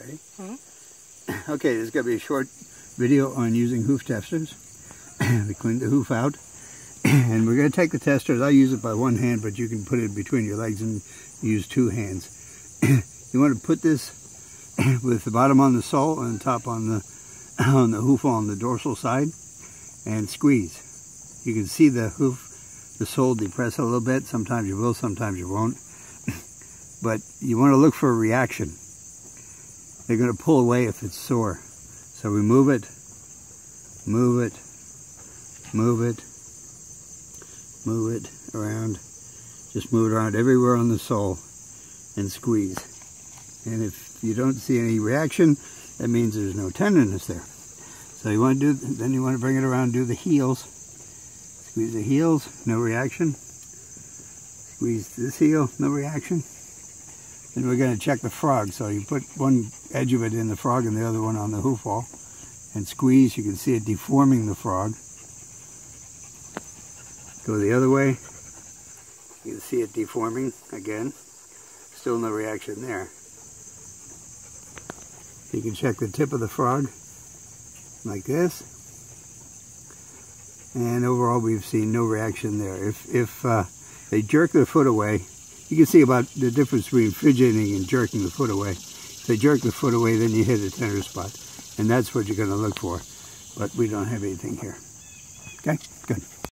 Ready? Mhm. Okay, this is going to be a short video on using hoof testers. we cleaned the hoof out. And we're going to take the testers. I use it by one hand, but you can put it between your legs and use two hands. you want to put this with the bottom on the sole and the top on the on the hoof on the dorsal side and squeeze. You can see the hoof, the sole depress a little bit. Sometimes you will, sometimes you won't. but you want to look for a reaction. They're going to pull away if it's sore. So we move it, move it, move it, move it around. Just move it around everywhere on the sole and squeeze. And if you don't see any reaction, that means there's no tenderness there. So you want to do, then you want to bring it around, do the heels. Squeeze the heels, no reaction. Squeeze this heel, no reaction. Then we're going to check the frog. So you put one edge of it in the frog and the other one on the hoof wall and squeeze. You can see it deforming the frog. Go the other way. You can see it deforming again. Still no reaction there. You can check the tip of the frog like this. And overall we've seen no reaction there. If, if uh, they jerk their foot away, you can see about the difference between fidgeting and jerking the foot away. If they jerk the foot away, then you hit a tender spot. And that's what you're going to look for. But we don't have anything here. Okay, good.